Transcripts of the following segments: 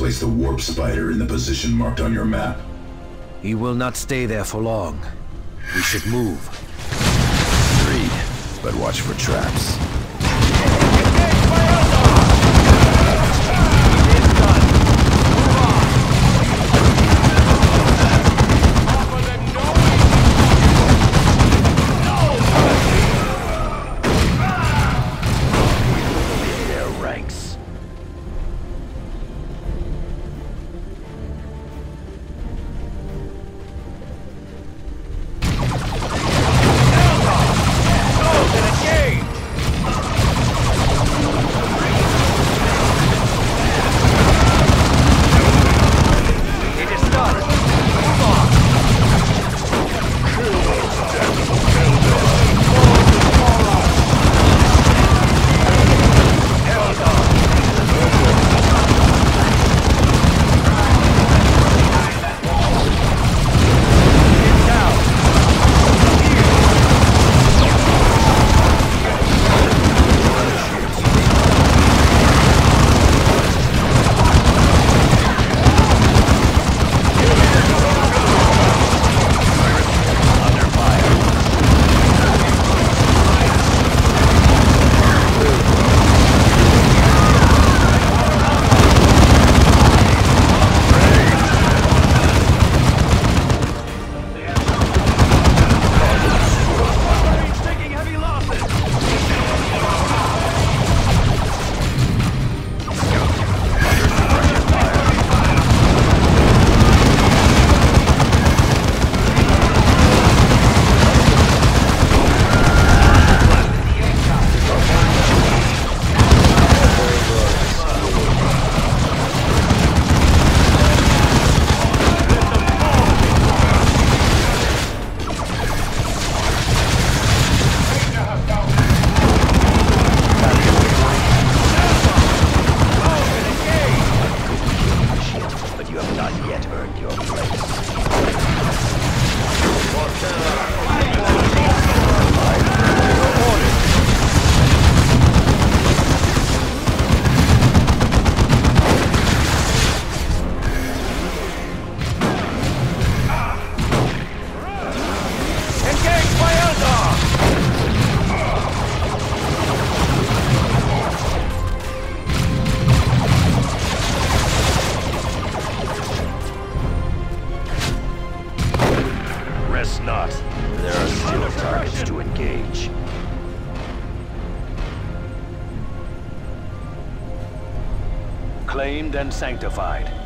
place the warp spider in the position marked on your map. He will not stay there for long. We should move. Agreed, but watch for traps. Rest not. There are still targets to engage. Claimed and sanctified.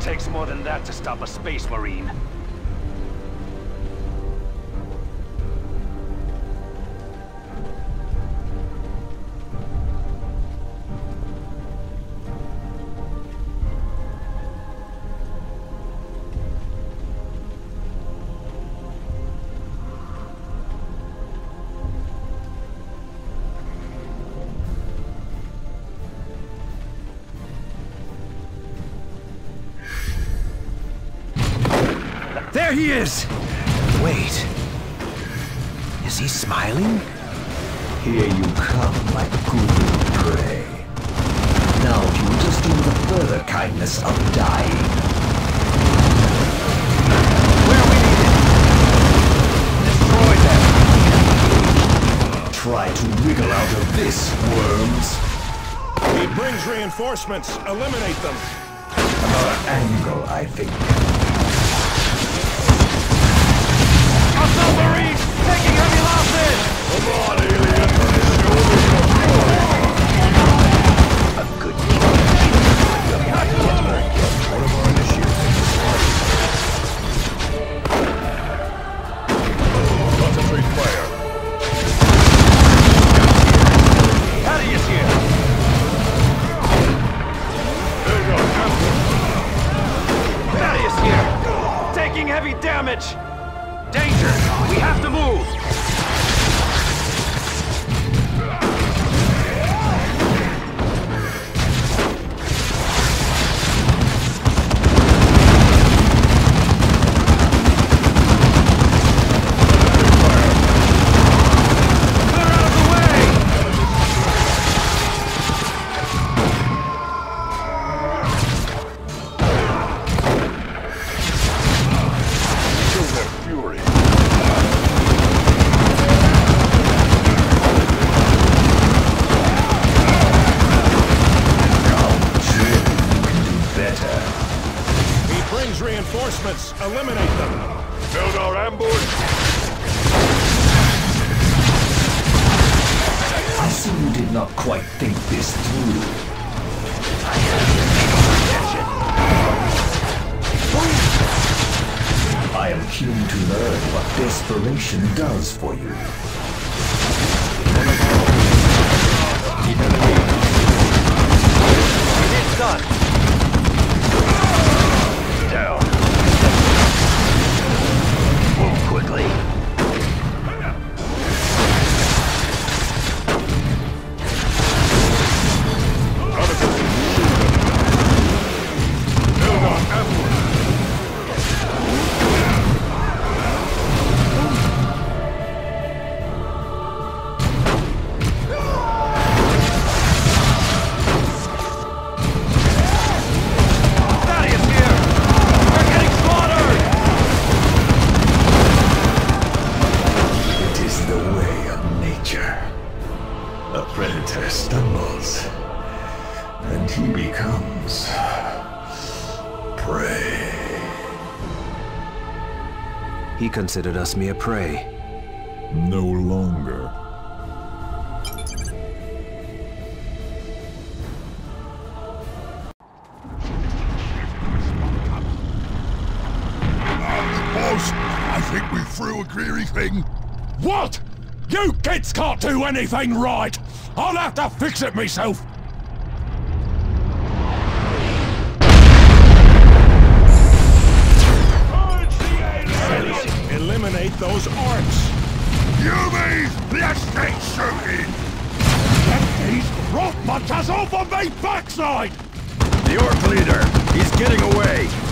Takes more than that to stop a space marine. He is! Wait. Is he smiling? Here you come, my good prey. Now if you will just do the further kindness of dying. Where we need it! Destroy them! Try to wriggle out of this, worms. He brings reinforcements. Eliminate them. Another angle, I think. Our submarines taking heavy losses! Come on, A quite think this through. I am keen to learn what desperation does for you. Considered us mere prey. No longer. Boss, I think we threw a greedy thing. What? You kids can't do anything right. I'll have to fix it myself. Those orcs. The estate shooting? Get these rot butters off of me backside! The Orc leader. He's getting away.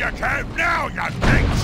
You cave now, you think.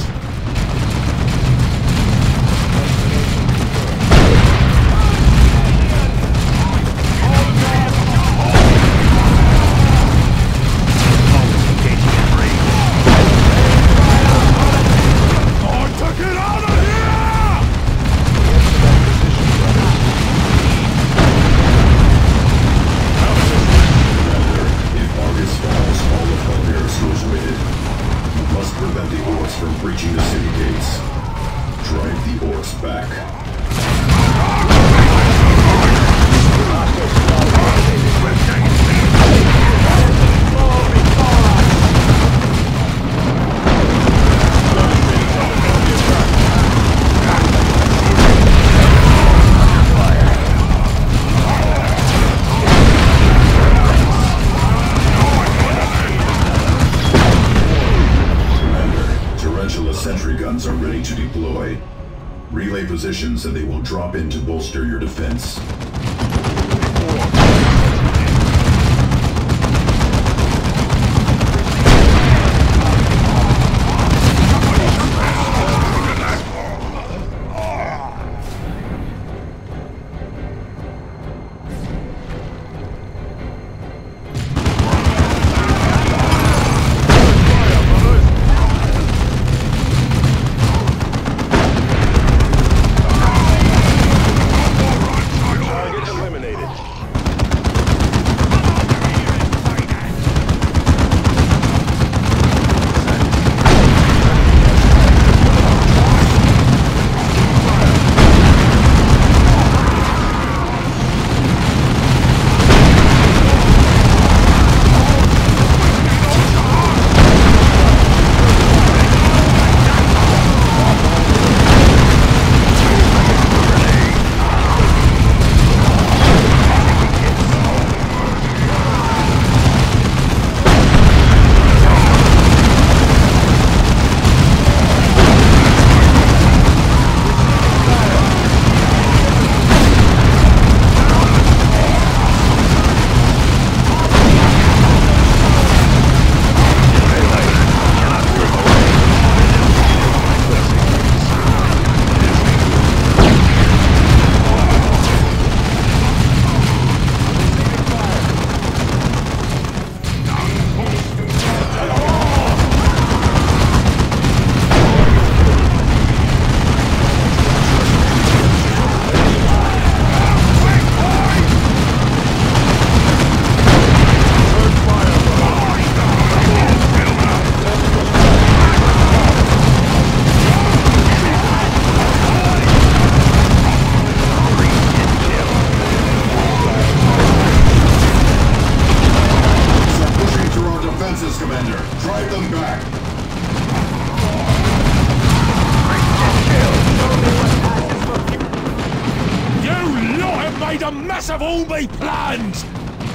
made a mess of all my plans!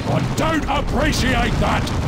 I don't appreciate that!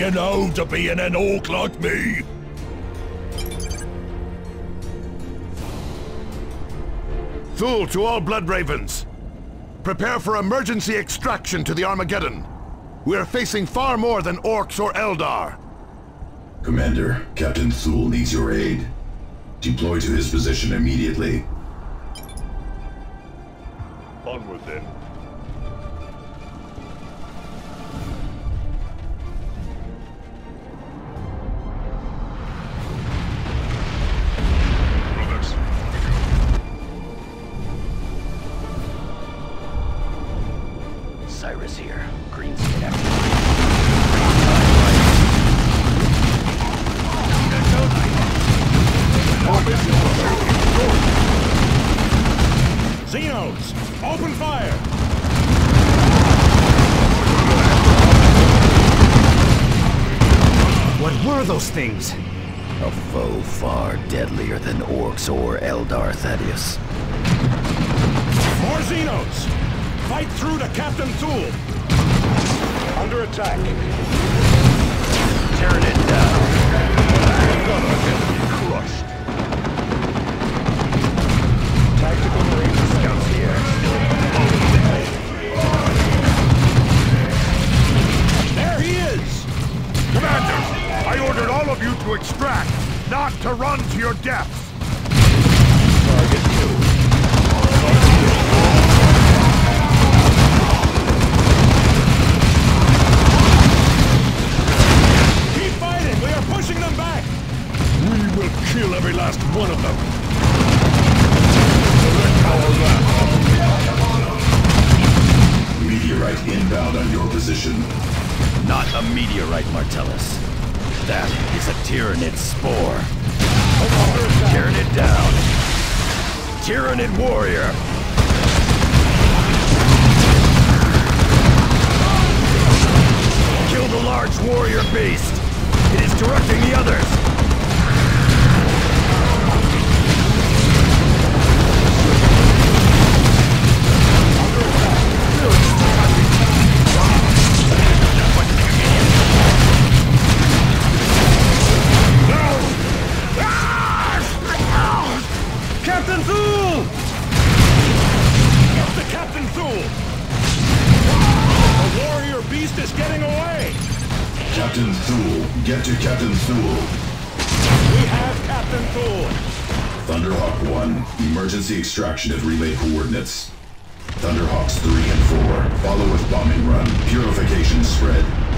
Too big to be in an orc like me. Thule to all Blood Ravens. Prepare for emergency extraction to the Armageddon. We are facing far more than orcs or Eldar. Commander, Captain Thule needs your aid. Deploy to his position immediately. Onward then. Than orcs or Eldar, Thaddeus. More Xenos! Fight through to Captain Thule! Under attack. Tearing it down. Crushed. Tactical Marine scouts here. There he is! Commander, I ordered all of you to extract, not to run to your deaths. Target two. Keep fighting! We are pushing them back! We will kill every last one of them! Meteorite inbound on your position. Not a meteorite, Martellus. That is a Tyranid spore. It down. Tyranid warrior. Kill the large warrior beast. It is directing the others. 1, emergency extraction at relay coordinates. Thunderhawks 3 and 4, follow with bombing run. Purification spread.